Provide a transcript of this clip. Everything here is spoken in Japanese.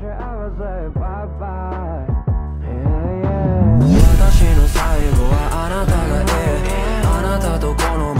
バイバイ私の最後はあなたがいあなたとこの